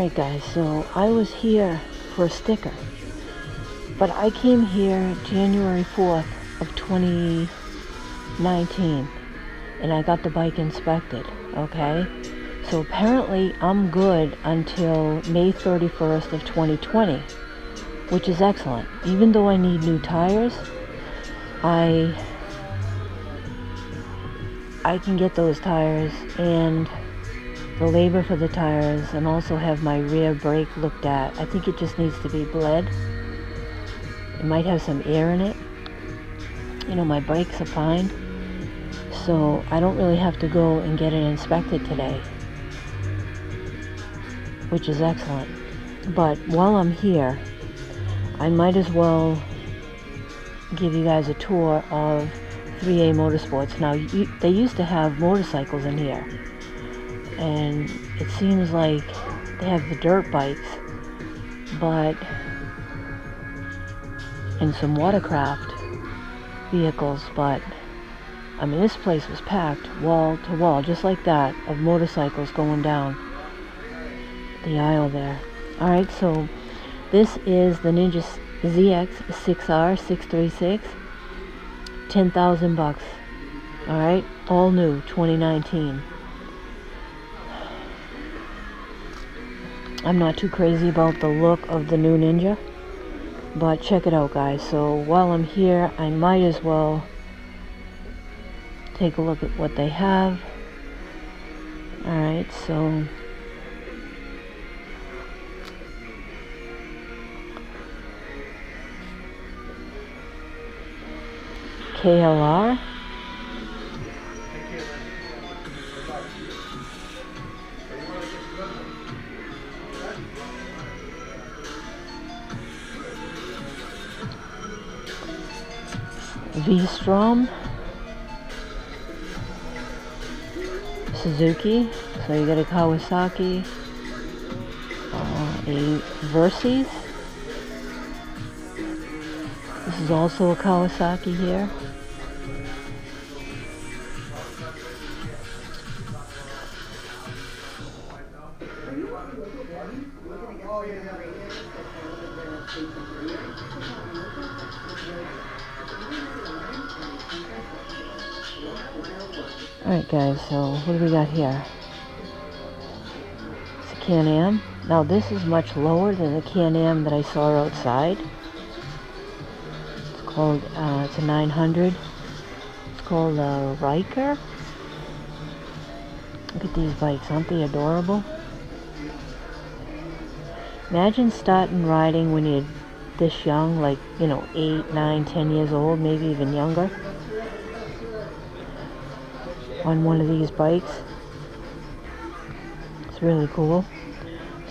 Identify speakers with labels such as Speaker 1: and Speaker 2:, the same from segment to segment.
Speaker 1: Alright guys, so I was here for a sticker. But I came here January 4th of 2019 and I got the bike inspected, okay? So apparently I'm good until May 31st of 2020, which is excellent. Even though I need new tires, I I can get those tires and the labor for the tires and also have my rear brake looked at. I think it just needs to be bled. It might have some air in it. You know, my brakes are fine. So I don't really have to go and get it inspected today. Which is excellent. But while I'm here, I might as well give you guys a tour of 3A Motorsports. Now, they used to have motorcycles in here and it seems like they have the dirt bikes but and some watercraft vehicles but I mean this place was packed wall to wall just like that of motorcycles going down the aisle there. Alright so this is the Ninja ZX 6R 636 10,000 bucks. Alright all new 2019 I'm not too crazy about the look of the new Ninja. But check it out, guys. So while I'm here, I might as well take a look at what they have. Alright, so... KLR. V-Strom, Suzuki, so you get a Kawasaki, uh, a Versys, this is also a Kawasaki here, guys, so what do we got here? It's a Can-Am. Now this is much lower than the Can-Am that I saw outside. It's called, uh, it's a 900. It's called a uh, Ryker. Look at these bikes, aren't they adorable? Imagine starting riding when you're this young, like, you know, 8, 9, 10 years old, maybe even younger on one of these bikes. It's really cool.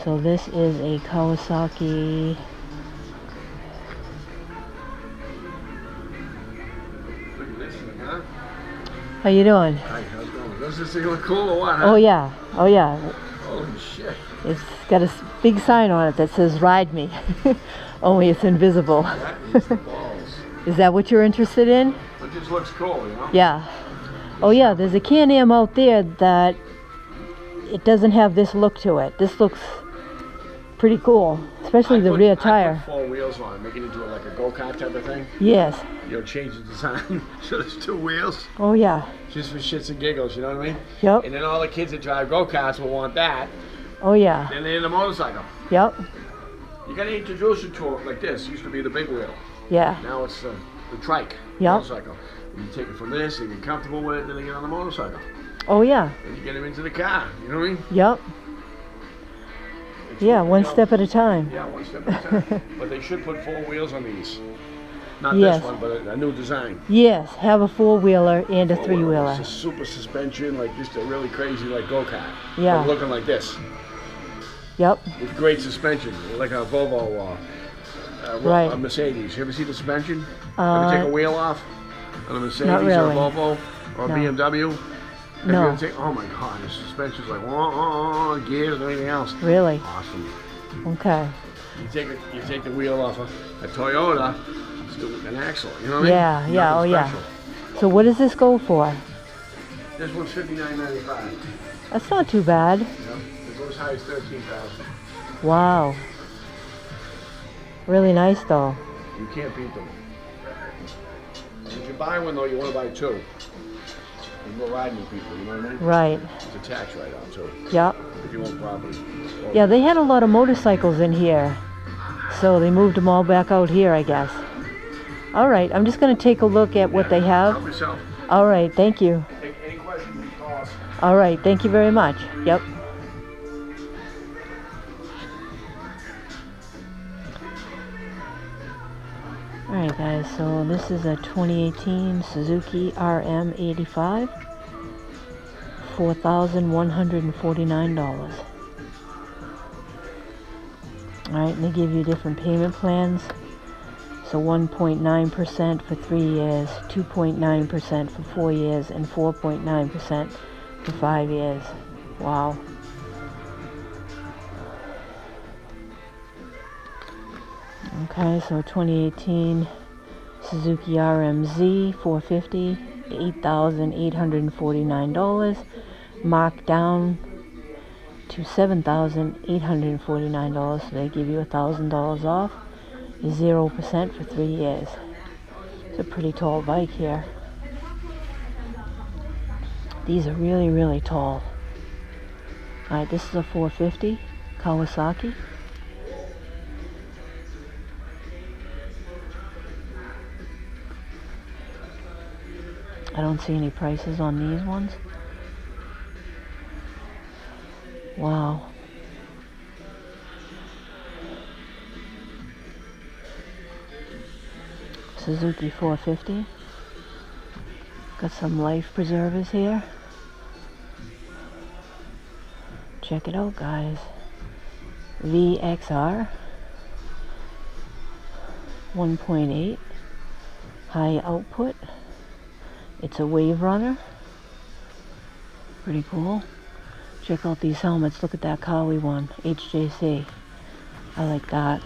Speaker 1: So this is a Kawasaki How you doing?
Speaker 2: Hi, how's it going? Does this thing look cool or what?
Speaker 1: Huh? Oh yeah, oh yeah.
Speaker 2: Holy shit.
Speaker 1: It's got a big sign on it that says ride me. Only it's invisible.
Speaker 2: That
Speaker 1: is that what you're interested in?
Speaker 2: It just looks cool, you know?
Speaker 1: Yeah. Oh yeah, there's a Can-Am out there that it doesn't have this look to it. This looks pretty cool, especially I the
Speaker 2: put,
Speaker 1: rear tire.
Speaker 2: I put four wheels on making it into like a go-kart type of thing.
Speaker 1: Yes.
Speaker 2: You know, change the design so there's two wheels.
Speaker 1: Oh yeah.
Speaker 2: Just for shits and giggles, you know what I mean?
Speaker 1: Yep.
Speaker 2: And then all the kids that drive go-karts will want that.
Speaker 1: Oh yeah.
Speaker 2: Then they need a motorcycle.
Speaker 1: Yep.
Speaker 2: You gotta introduce it to it like this. It used to be the big wheel.
Speaker 1: Yeah.
Speaker 2: Now it's the, the trike
Speaker 1: yep.
Speaker 2: motorcycle. You take it from this, and you get comfortable with it, then they get on the motorcycle.
Speaker 1: Oh yeah.
Speaker 2: Then you get them into the car. You know what I mean?
Speaker 1: Yep. It's, yeah, one step at a time.
Speaker 2: Yeah, one step at a time. but they should put four wheels on these. Not yes. this one, but a, a, new design.
Speaker 1: Yes, have a four-wheeler and a three-wheeler.
Speaker 2: It's a super suspension, like just a really crazy like go-kart.
Speaker 1: Yeah.
Speaker 2: looking like this.
Speaker 1: Yep.
Speaker 2: With great suspension, like a Volvo, uh, uh, right. a Mercedes. You ever see the suspension? Uh, ever take a wheel off? On a Mercedes really. or a Volvo or
Speaker 1: no.
Speaker 2: BMW? Have
Speaker 1: no.
Speaker 2: Take, oh my God, the suspension's like whoa, whoa, whoa, gears and everything else.
Speaker 1: Really?
Speaker 2: Awesome.
Speaker 1: Okay.
Speaker 2: You take a, you take the wheel off a, a Toyota, it's an axle. You know what
Speaker 1: yeah,
Speaker 2: I mean?
Speaker 1: Yeah, yeah, oh yeah. So what does this go for?
Speaker 2: This one's fifty nine ninety five.
Speaker 1: That's not too bad.
Speaker 2: Yeah, it goes high as thirteen thousand.
Speaker 1: Wow. Really nice though.
Speaker 2: You can't beat them. Buy one though, you want to buy two. You go riding with people, you know what I mean?
Speaker 1: Right.
Speaker 2: It's a tax write-off too.
Speaker 1: Yep.
Speaker 2: If you want property.
Speaker 1: yeah, they had a lot of motorcycles in here. So they moved them all back out here, I guess. All right, I'm just going to take a look at what they have. All right, thank you.
Speaker 2: Any questions, call us.
Speaker 1: All right, thank you very much. Yep. Alright guys, so this is a 2018 Suzuki RM85. $4,149. Alright, they give you different payment plans. So 1.9% for three years, 2.9% for four years, and 4.9% for five years. Wow. Okay, so 2018 Suzuki RMZ 450, $8,849, marked down to $7,849. So they give you $1,000 off, 0% for three years. It's a pretty tall bike here. These are really, really tall. Alright, this is a 450 Kawasaki. I don't see any prices on these ones. Wow. Suzuki 450. Got some life preservers here. Check it out, guys. VXR 1.8 high output. It's a wave runner. Pretty cool. Check out these helmets. Look at that Kawi one. HJC. I like that.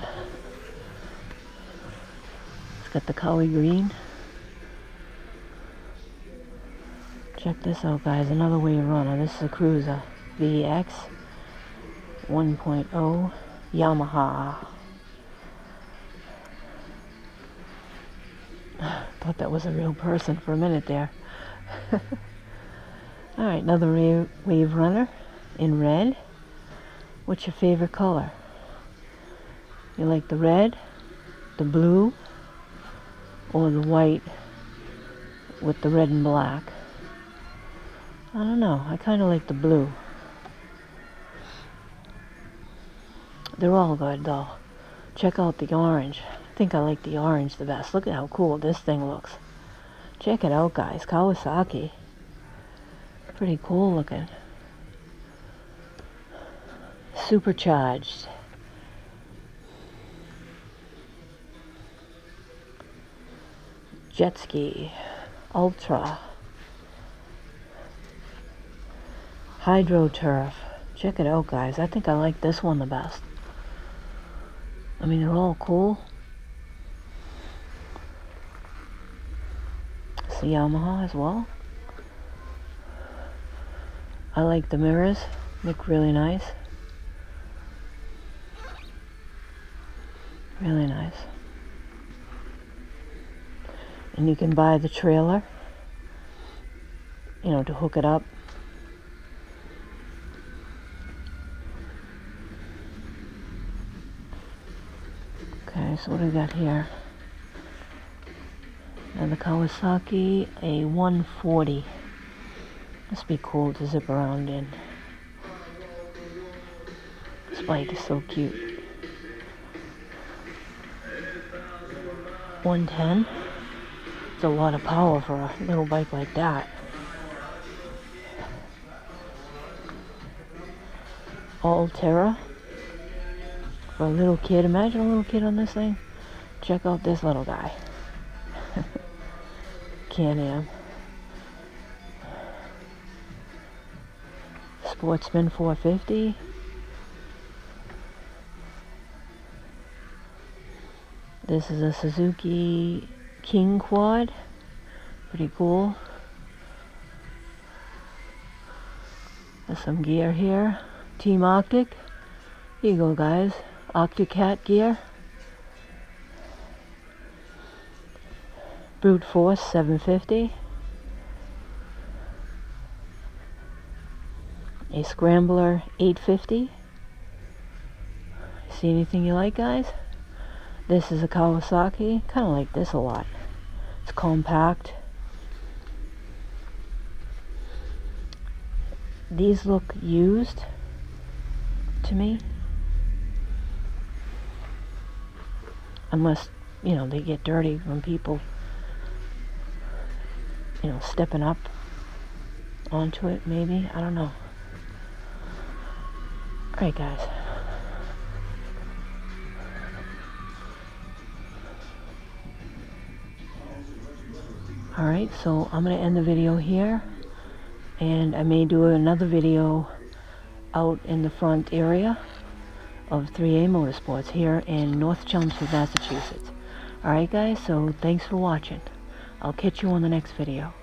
Speaker 1: It's got the Kawi green. Check this out guys. Another wave runner. This is a Cruiser. VX 1.0 Yamaha. Thought that was a real person for a minute there. Alright, another wave, wave runner in red. What's your favorite color? You like the red, the blue, or the white with the red and black? I don't know. I kind of like the blue. They're all good though. Check out the orange. I think I like the orange the best. Look at how cool this thing looks. Check it out, guys. Kawasaki. Pretty cool looking. Supercharged. Jet ski. Ultra. Hydro turf. Check it out, guys. I think I like this one the best. I mean, they're all cool. Yamaha as well. I like the mirrors, look really nice. Really nice. And you can buy the trailer, you know, to hook it up. Okay, so what do we got here? And the Kawasaki a 140 must be cool to zip around in. This bike is so cute. 110 it's a lot of power for a little bike like that. Alterra for a little kid imagine a little kid on this thing. Check out this little guy Can-Am. Sportsman 450. This is a Suzuki King Quad. Pretty cool. There's some gear here. Team Arctic. Here you go guys. Arctic Cat gear. Brute Force 750. A Scrambler 850. See anything you like guys? This is a Kawasaki. Kind of like this a lot. It's compact. These look used to me. Unless, you know, they get dirty from people you know, stepping up onto it, maybe. I don't know. Alright, guys. Alright, so I'm going to end the video here. And I may do another video out in the front area of 3A Motorsports here in North Chelmsford, Massachusetts. Alright guys, so thanks for watching. I'll catch you on the next video.